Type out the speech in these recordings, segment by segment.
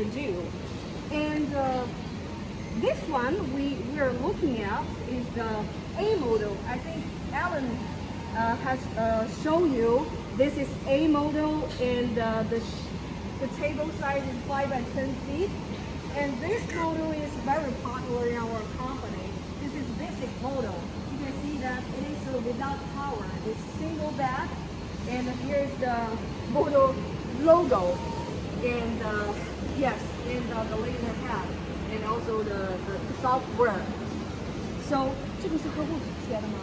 to do. And uh, this one we, we are looking at is the A model. I think Alan uh, has uh, shown you this is A model and uh, the, the table size is 5 by 10 feet. And this model is very popular in our company. This is basic model. You can see that it is uh, without power. It's single bed. And here's the model logo. And uh, yes, and uh, the laser pad. And also the, the software. So, 这个是客户写的吗？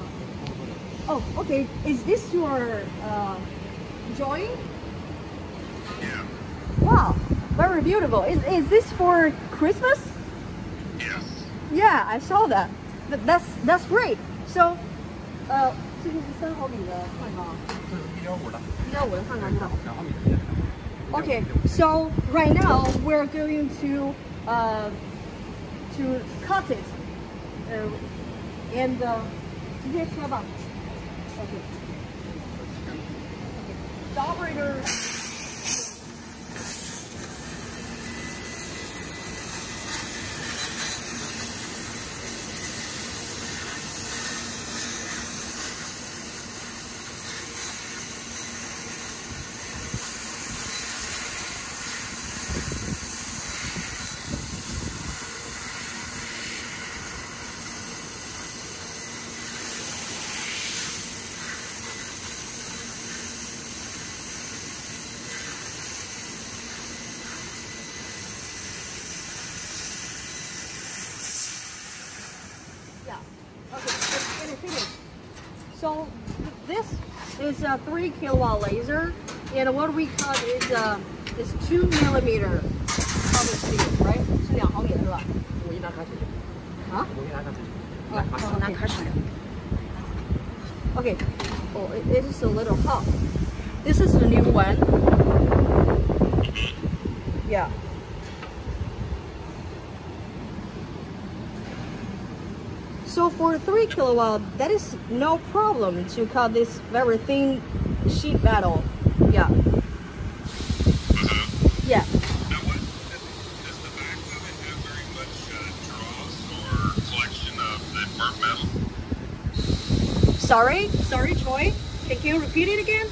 Oh, okay. Is this your uh, drawing? Yeah. Wow, very beautiful. Is, is this for Christmas? Yes. Yeah, I saw that. Th- That's that's great. So, 呃，这个是三毫米的汉堡，这是一点五的，一点五的汉堡。两毫米的。 Okay, so right now we're going to uh, to cut it uh, and uh, Okay. Okay. The operator. So th- this is a three kilowatt laser, and what we cut is uh is two millimeter carbon steel, right? 是两毫米的是吧？我给你拿卡尺去，啊？我给你拿卡尺去。哦哦拿卡尺。Okay. Oh, it, it is a little hot. This is the new one. Yeah. So for three kilowatt, that is no problem to cut this very thin sheet metal. Yeah. Yeah. Now, what does the back of it have very much uh, dross or collection of the burnt metal? Sorry, sorry, Troy. Can you repeat it again?